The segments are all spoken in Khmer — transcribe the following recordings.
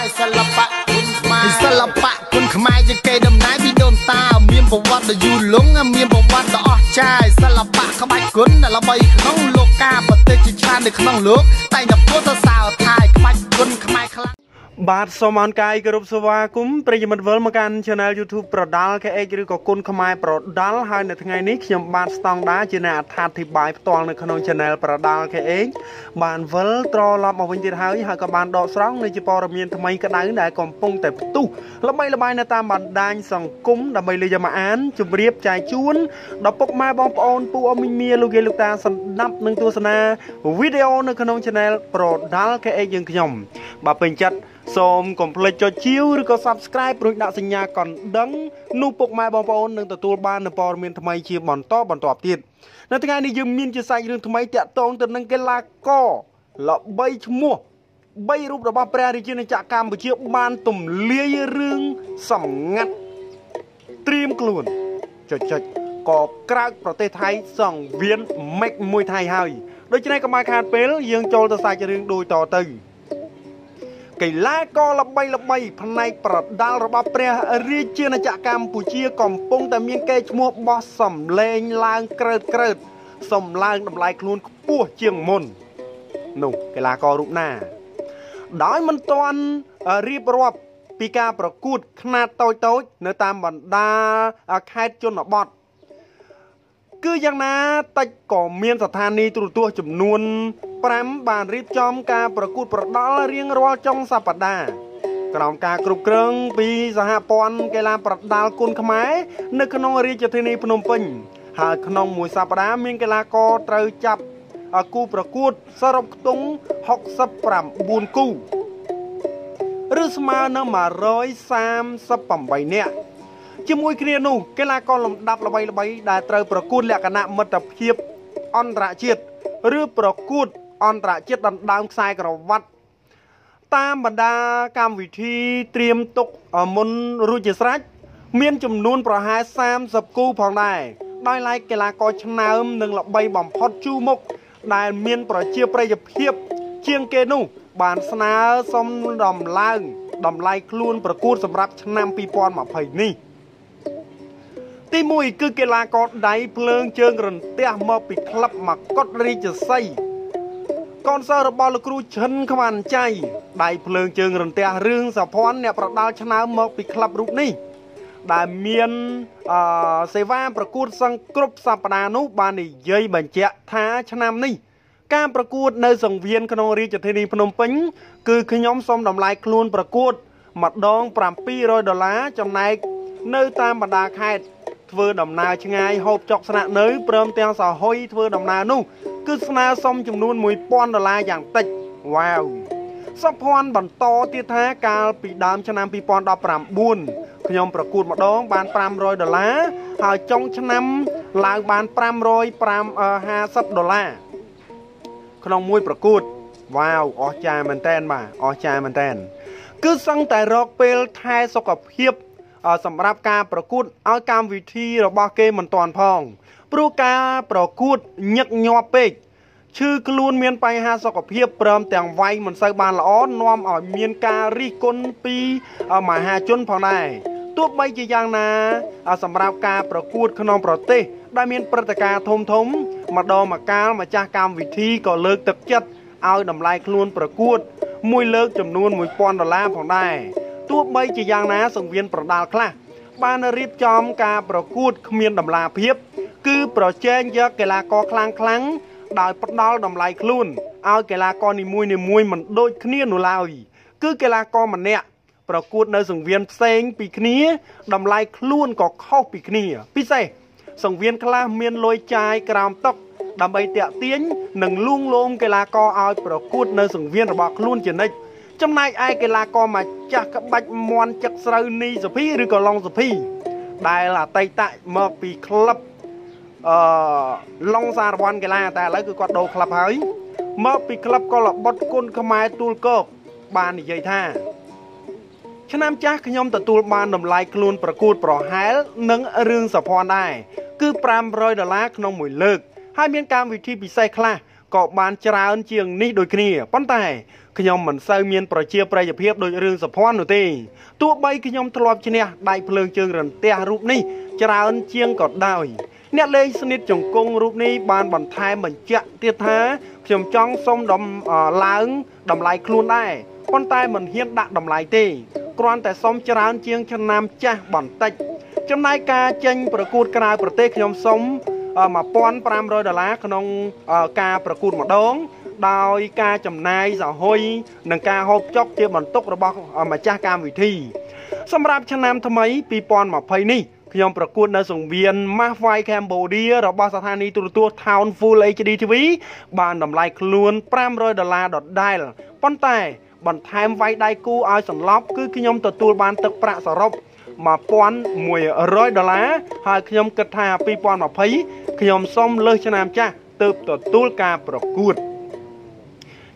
ឲ្យសិល្បៈគុណខ្មែរសិល្បៈគុណខ្មែរជាគេដំណើរពីដូនតា មានប្រវត្តិដ៏យូរលង់មានប្រវត្តិដ៏អស្ចារ្យសិល្បៈក្បាច់គុណដែលល្បីក្នុងលោកកាប្រទេសជាច្រើននៅក្នុងលោក តែងតែពោលសរសើរថាក្បាច់គុណខ្មែរខ្លាំង បាទសូមអរកាយគោរពស្វាគមន៍ប្រិយមិត្តវិលមកកាន់ Channel YouTube ប្រដាល់ KH ឬក៏គុណខ្មែរប្រដាល់ហើយនៅថ្ងៃនេះខ្ញុំបាទស្តង់ដាជាអ្នកអត្ថាធិប្បាយផ្ទាល់នៅក្នុង Channel ប្រដាល់ KH បានវិលត្រឡប់មកវិញទៀតហើយហើយក៏បានដកស្រង់នៅជាព័ត៌មានថ្មីក្តៅដែលកំពុងតែផ្ទុះល្បីល្បាញនៅតាមបណ្ដាញសង្គមដើម្បីលើកយកមកអានជម្រាបចែកជូនដល់ពុកម៉ែបងប្អូនពូអ៊ំមីមីលោកយាយលោកតាសម្ដាប់នឹងទស្សនាវីដេអូនៅក្នុង Channel ប្រដាល់ KH យើងខ្ញុំបាទពេញចិត្តសូមកុំភ្លេចចុចជាវឬក៏ Subscribe រួចដាក់សញ្ញាកណ្ដឹងនោះពុកម៉ែបងប្អូននឹងទទួលបាននូវព័ត៌មានថ្មីជាបន្តបន្ទាប់ទៀតនៅថ្ងៃនេះយើងមានជាសាច់រឿងថ្មីតាក់ទងទៅនឹងកីឡាករល្បីឈ្មោះ3រូបរបស់ព្រះរាជាណាចក្រកម្ពុជា បានទម្លាយរឿងសម្ងាត់ត្រៀមខ្លួនចុចចុចក៏ក្រើកប្រទេសថៃសង្វៀនម៉េចមួយថៃហើយដូច្នេះកុំឲ្យខាតពេលយើងចូលទៅសាច់រឿងដូចតទៅ កីឡាករល្បីល្បីផ្នែកប្រដាល់របស់ព្រះរាជាណាចក្រកម្ពុជាកំពុងតែមានកេរ្តិ៍ឈ្មោះបោះសំលេងឡើងក្រើតក្រើតសំឡើងតម្លៃខ្លួនខ្ពស់ជាងមុននោះកីឡាកររូបណា ដោយមិនទាន់រៀបរាប់ពីការប្រកួតខ្នាតតូចតូច នៅតាមបណ្ដាខេត្តជនបទ គឺយ៉ាងណាតិចក៏មានស្ថានីយទូរទស្សន៍ចំនួន5បានរៀបចំការប្រកួតប្រដាល់រៀងរាល់ចុងសប្តាហ៍ក្រោមការគ្រប់គ្រងពីសហព័ន្ធកីឡាប្រដាល់គុនខ្មែរនៅក្នុងរាជធានីភ្នំពេញហើយក្នុងមួយសប្តាហ៍មានកីឡាករត្រូវចាប់គូប្រកួតសរុបខ្ទង់69គូឬស្មើនឹង138នាក់ ជាមួយគ្នានោះកីឡាករលំដាប់ល្បីៗដែលត្រូវប្រកួតលក្ខណៈមិត្តភាពអន្តរជាតិឬប្រកួតអន្តរជាតិដណ្ដើមខ្សែក្រវ៉ាត់តាមបណ្ដាកម្មវិធីត្រៀមទុកមុនរួចជាស្រេចមានចំនួនប្រហែល30គូផងដែរដោយឡែកកីឡាករឆ្នើមនិងល្បីបំផុតជូមុខដែលមានប្រជាប្រិយភាពជាងគេនោះបានស្នើសុំដំឡើងតម្លៃខ្លួនប្រកួតសម្រាប់ឆ្នាំ2020នេះ ទី1គឺកីឡាករដៃភ្លើងជើងរន្ទះមកពីក្លឹបមកុដរាជសីកូនសិស្សរបស់លោកគ្រូឈិនខ្វាន់ចៃដៃភ្លើងជើងរន្ទះរឿងសភ័ណ្ឌអ្នកប្រដាល់ឆ្នើមមកពីក្លឹបរូបនេះដែលមានអឺសេវាប្រកួតសង្គ្រប់សប្តាហ៍នោះបាននិយាយបញ្ជាក់ថាឆ្នាំនេះការប្រកួតនៅសង្វៀនក្នុងរាជធានីភ្នំពេញគឺខ្ញុំសូមតម្លៃខ្លួនប្រកួតម្ដង700ដុល្លារចំណែកនៅតាមបណ្ដាខេត្ត ធ្វើដំណើរឆ្ងាយហូបចុកស្នាក់នៅព្រមទាំងសហុយធ្វើដំណើរនោះគឺស្នើសុំចំនួន1000ដុល្លារយ៉ាងតិចវ៉ាវសុភ័ណ្ឌបន្តទៀតថាកាលពីដើមឆ្នាំ2019ខ្ញុំប្រកួតម្ដងបាន500ដុល្លារហើយចុងឆ្នាំឡើងបាន550ដុល្លារក្នុងមួយប្រកួតវ៉ាវអស្ចារ្យមែនតែនបាទអស្ចារ្យមែនតែនគឺសឹងតែរកពេលថែសុខភាព សម្រាប់ការប្រកួតឲ្យកម្មវិធីរបស់គេមិនទាន់ផងព្រោះការប្រកួតញឹកញាប់ពេកឈឺខ្លួនមានបញ្ហាសុខភាពព្រមទាំងវាយមិនសូវបានល្អនាំឲ្យមានការរិះគន់ពីមហាជនផងដែរទោះបីជាយ៉ាងណា សម្រាប់ការប្រកួតក្នុងប្រទេសដែលមានព្រឹត្តិការណ៍ធំធំម្ដងម្កាលម្ចាស់កម្មវិធីក៏លើកទឹកចិត្តឲ្យតម្លៃខ្លួនប្រកួតមួយលើកចំនួន1000ដុល្លារផងដែរ ទោះបីជាយ៉ាងណាសង្វៀនប្រដាល់ខ្លះបានរៀបចំការប្រកួតគ្មានតម្លាភាព គឺប្រជែងយកកីឡាករខ្លាំងខ្លាំងដោយផ្ដាល់តម្លៃខ្លួនឲ្យកីឡាករនីមួយនីមួយមិនដូចគ្នានោះឡើយគឺកីឡាករម្នាក់ប្រកួតនៅសង្វៀនផ្សេងពីគ្នាតម្លៃខ្លួនក៏ខុសពីគ្នា ពិសេសសង្វៀនខ្លះមានលុយចាយក្រោមតុកដើម្បីតាក់ទាញនិងលួងលោមកីឡាករឲ្យប្រកួតនៅសង្វៀនរបស់ខ្លួនជានិច្ច ចំណែកឯកីឡាករម្ចាស់ក្បាច់មន់ចឹកស្រូវនីសុភីឬក៏ឡុងសុភីដែលអតីតមកពីក្លឹបអឺឡុងសារវ័នកីឡាតែឥឡូវគឺគាត់ដូរក្លឹបហើយមកពីក្លឹបកលបុតគុណខ្មែរទូលកោកបាននិយាយថាឆ្នាំចាស់ខ្ញុំទទួលបានតម្លៃខ្លួនប្រកួតប្រហែលនឹងរឿងសភ័ណ្ឌដែរគឺ500ដុល្លារក្នុងមួយលើក ហើយមានកម្មវិធីពិសេសខ្លះក៏បានច្រើនជាងនេះដូចគ្នាប៉ុន្តែ ខ្ញុំមិនសូវមានប្រជាប្រិយភាពដូចរឿងសុភ័ណ្ឌនោះទេទោះបីខ្ញុំធ្លាប់ឈ្នះដៃភ្លើងជើងរន្ទះរូបនេះច្រើនជាងក៏ដោយអ្នកលេងស្និទ្ធជង្គង់រូបនេះបានបន្ថែមបញ្ជាក់ទៀតថាខ្ញុំចង់សុំដំឡើងតម្លៃខ្លួនដែរប៉ុន្តែមិនហ៊ានដាក់តម្លៃទេគ្រាន់តែសុំច្រើនជាងឆ្នាំចាស់បន្តិចចំណែកការចេញប្រកួតក្រៅប្រទេសខ្ញុំសុំ1500ដុល្លារក្នុងការប្រកួតម្ដង ដោយការចំណាយសហុយនិងការហូបចុកជាបន្ទុករបស់ម្ចាស់កម្មវិធី សម្រាប់ឆ្នាំថ្មី2020នេះខ្ញុំប្រកួតនៅសង្វៀន Mahwai Cambodia របស់ស្ថានីយទូរទស្សន៍ Town Full HD TV បានតម្លៃខ្លួន500ដុល្លារដដែលប៉ុន្តែ បន្ថែមវាយដៃគូឲ្យសន្លប់គឺខ្ញុំទទួលបានទឹកប្រាក់សរុប1100ដុល្លារហើយខ្ញុំគិតថា2020ខ្ញុំសុំលើសឆ្នាំចាស់ទើបទទួលការប្រកួត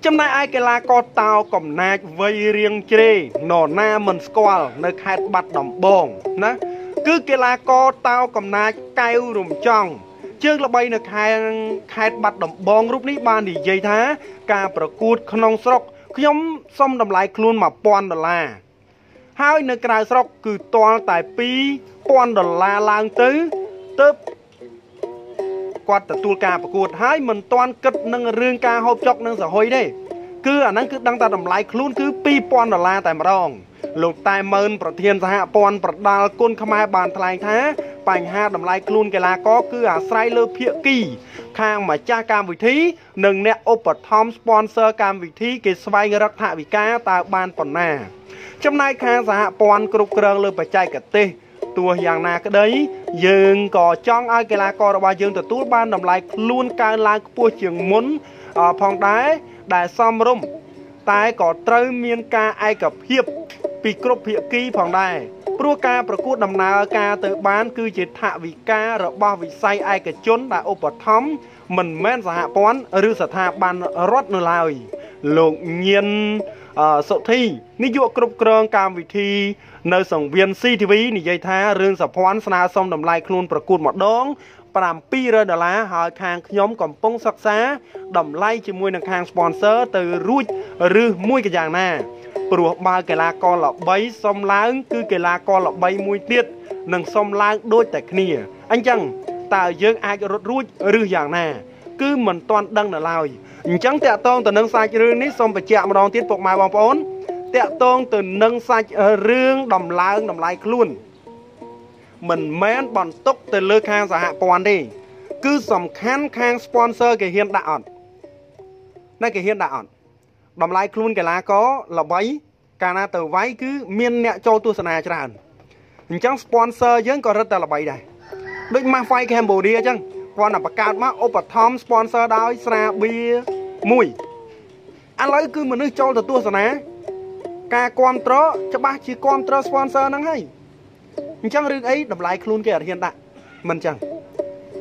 ចំណែកឯកីឡាករតោកំណាចវ័យរៀងជ្រេនរណាមិនស្គាល់នៅខេត្តបាត់ដំបងណាគឺកីឡាករតោកំណាចកែវរំចង់ជើងល្បីនៅខេត្តខេត្តបាត់ដំបងរូបនេះបាននិយាយថា ការប្រកួតក្នុងស្រុកខ្ញុំសុំតម្លៃខ្លួន1000ដុល្លារហើយនៅក្រៅស្រុកគឺទាល់តែ2000ដុល្លារឡើងទៅទៅ គាត់ទទួលការប្រកួតហើយមិនទាន់គិតនឹងរឿងការហូបចុកនិងសហុយទេគឺអាហ្នឹងគឺដឹងតែតម្លៃខ្លួនគឺ2000ដុល្លារតែម្ដងលោកតែម៉ឺនប្រធានសហព័ន្ធប្រដាល់គុណខ្មែរបានថ្លែងថាបញ្ហាតម្លៃខ្លួនកីឡាករគឺអាស្រ័យលើភាគី ខាងម្ចាស់កម្មវិធី និងអ្នកឧបត្ថម្ភ sponsor កម្មវិធីគេស្វែងរកថវិកាតើបានប៉ុណ្ណា ចំណែកខាងសហព័ន្ធគ្រប់គ្រងលើបច្ចេកទេស ទោះយ៉ាងណាក្តី យើងក៏ចង់ឲ្យកីឡាកររបស់យើងទទួលបានតម្លៃខ្លួនកើនឡើងខ្ពស់ជាងមុនផងដែរដែលសមរម្យតែក៏ត្រូវមានការឯកភាពពីគ្រប់ភាគីផងដែរព្រោះការប្រកួតដំណើរការទៅបានគឺជាថវិការបស់វិស័យឯកជនដែលឧបត្ថម្ភមិនមែនសហព័ន្ធឬស្ថាប័នរដ្ឋនៅឡើយ លោកញៀនសុធីនាយកគ្រប់គ្រងកម្មវិធី នៅសង្វៀន CTV និយាយថារឿងសភ័ណ្ឌស្នើសុំតម្លៃខ្លួនប្រកួតម្ដង700ដុល្លារហើយខាងខ្ញុំកំពុងសិក្សាតម្លៃជាមួយនឹងខាង sponsor ទៅរួចឬមួយកយ៉ាងណាព្រោះបើកីឡាករល្បីសុំឡើង គឺកីឡាករល្បីមួយទៀតនឹងសុំឡើងដូចតែគ្នាអញ្ចឹងតើយើងអាចរត់រួចឬយ៉ាងណា គឺមិនទាន់ដឹងនៅឡើយ អញ្ចឹងតកតងទៅនឹងសាច់រឿងនេះសូមបញ្ជាក់ម្ដងទៀតពុកម៉ែបងប្អូនតកតងទៅនឹងសាច់រឿងដំឡើងតម្លៃខ្លួន មិនមែនបន្ទុកទៅលើខាងសហព័ន្ធទេគឺសំខាន់ខាង sponsor គេហ៊ានដាក់អត់ណាគេហ៊ានដាក់អត់តម្លៃខ្លួនកីឡាករល្បីកាលណាទៅវាយគឺមានអ្នកចូលទស្សនាច្រើនអញ្ចឹង sponsor យើងក៏រឹតតែល្បីដែរដូច Mafia Cambodia អញ្ចឹងគាត់តែបង្កើតមកឧបត្ថម្ភ sponsor ដោយស្រាបៀរ 1ឥឡូវគឺមនុស្សចូលទៅទស្សនា ការគ្រប់ត្រច្បាស់ជាគ្រប់ត្រ sponsor ហ្នឹងហើយអញ្ចឹងរឿងអីតម្លៃខ្លួនគេអត់ហ៊ានដាក់មិនអញ្ចឹង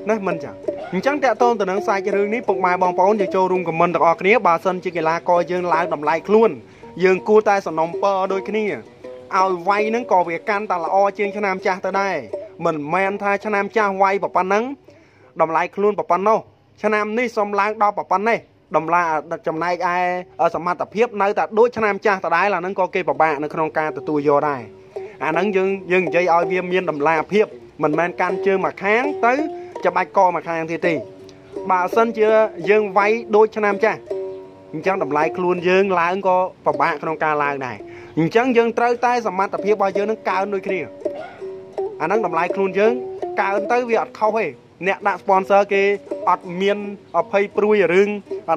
ណាមិនអញ្ចឹងអញ្ចឹងតកតងទៅនឹងសាច់រឿងនេះពុកម៉ែបងប្អូនយើងចូលរួមខមមិនទាំងអស់គ្នាបើសិនជាកីឡាករយើងឡើងតម្លៃខ្លួន យើងគួរតែសំណុំពើដូចគ្នាឲ្យវាយនឹងក៏វាកាន់តែល្អជាងឆ្នាំចាស់ទៅដែរមិនមែនថាឆ្នាំចាស់វាយប៉ុណ្ណឹងតម្លៃខ្លួនប៉ុណ្ណោះឆ្នាំនេះសុំឡើងដល់ប៉ុណ្ណេះ តម្លាចំណែកឯសមត្ថភាពនៅតែដូចឆ្នាំចាស់ដដែលអាហ្នឹងក៏គេពិបាកនៅក្នុងការទទួលយកដែរអាហ្នឹងយើងយើងនិយាយឲ្យវាមានតម្លាភាពមិនមែនកាន់ជើងមួយខាងទៅច្បាច់កមួយខាងទៀតទេបើសិនជាយើងវាយដូចឆ្នាំចាស់អញ្ចឹងតម្លៃខ្លួនយើងឡើងក៏ពិបាកក្នុងការឡើងដែរអញ្ចឹងយើងត្រូវតែសមត្ថភាពរបស់យើងនឹងកើនដូចគ្នាអាហ្នឹងតម្លៃខ្លួនយើងកើនទៅវាអត់ខុសទេ អ្នកដាក់ sponsor គេអត់មានអភ័យព្រួយរឿង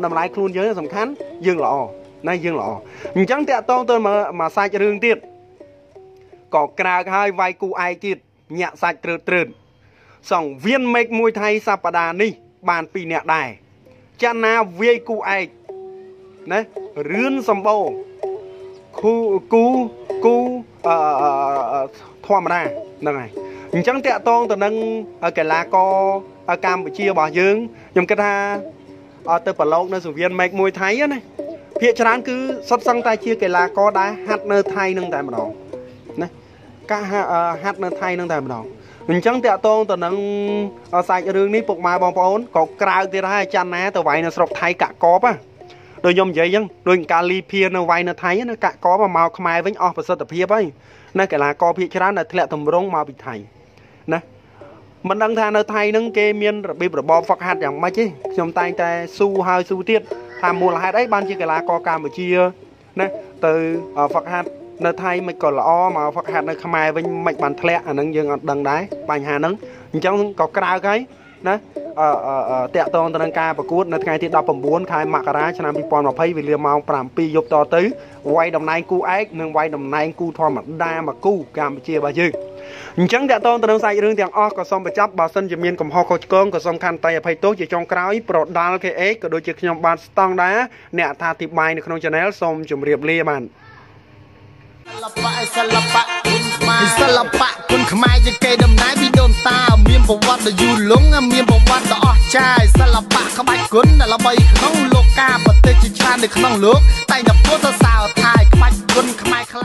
តម្លៃខ្លួនយើងសំខាន់យើងល្អណាយើងល្អអញ្ចឹងតាក់តងទៅមកសាច់រឿងទៀតក៏ក្រើកហើយវាយគូឯកទៀតញាក់សាច់ត្រើតត្រើតសង្វៀនមេឃមួយថៃសប្តាហ៍នេះ បាន2នាក់ដែរចាណាវាយគូឯកណារឿនសម្បូរគូគូគូអឺធម្មតាហ្នឹងហើយ អញ្ចឹងតកតងទៅនឹងកីឡាករកម្ពុជារបស់យើងខ្ញុំគិតថាអត់ទៅប្រឡូកនៅសវៀនមេកមួយថៃណាភាគច្រើនគឺសុទ្ធសឹងតែជាកីឡាករដែលហាត់នៅថៃនឹងតែម្ដងណាការហាត់នៅថៃនឹងតែម្ដងអញ្ចឹងតាក់ទងទៅនឹងសាច់រឿងនេះពុកម៉ែបងប្អូនក៏ក្រៅទៀតហើយចាន់ណាទៅវាយនៅស្រុកថៃកាក់កបហ៎ដូចខ្ញុំនិយាយអញ្ចឹងដូចការលីភៀនៅវាយនៅថៃណាកាក់កបមកខ្មែរវិញអស់ប្រសិទ្ធភាពហើយណាកីឡាករភាគច្រើនដែលធ្លាក់ទម្រង់មកពីថៃ ណាមិនដឹងថានៅថៃហ្នឹងគេមានរបៀបរបបហ្វឹកហាត់យ៉ាងម៉េចទេខ្ញុំតែងតែស៊ូហើយស៊ូទៀតថាមូលហេតុអីបានជាកីឡាករកម្ពុជាណាទៅហ្វឹកហាត់នៅថៃមិនក៏ល្អមកហ្វឹកហាត់នៅខ្មែរវិញមិនបានធ្លាក់អាហ្នឹងយើងអត់ដឹងដែរបញ្ហាហ្នឹងអញ្ចឹងក៏ក្រៅហើយណាអឺតាក់ទងទៅនឹងការប្រកួតនៅថ្ងៃទី19ខែមករាឆ្នាំ2020វេលាម៉ោង7យប់តទៅវាយតំណែងគូឯកនិងវាយតំណែងគូធម្មតាមួយគូកម្ពុជារបស់យើង អញ្ចឹងតាក់ទងទៅនឹងសាច់រឿងទាំងអស់ក៏សូមបញ្ចប់បើសិនជាមានកំហុសខុសឆ្គងក៏សូមខន្តីអភ័យទោសជាចុងក្រោយប្រដាល់ KX ក៏ដូចជាខ្ញុំបាទស្តង់ដាអ្នកអត្ថាធិប្បាយនៅក្នុង Channel សូមជម្រាបលាបាទសិល្បៈសិល្បៈគុណខ្មែរសិល្បៈគុណខ្មែរជាគេដំណើរពីដូនតា មានប្រវត្តិដ៏យូរលង់មានប្រវត្តិដ៏អស្ចារ្យសិល្បៈក្បាច់គុណដែលល្បីក្នុងលោកកាប្រទេសជាច្រើននៅក្នុងលោក តែងតែពោលទៅសើថាក្បាច់គុណខ្មែរខ្លាំង